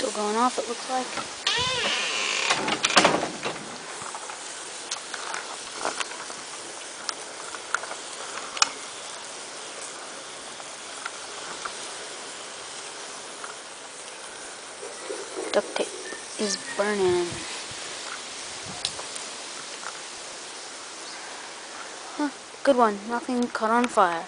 Still going off, it looks like. Duct tape is burning. Huh, good one. Nothing caught on fire.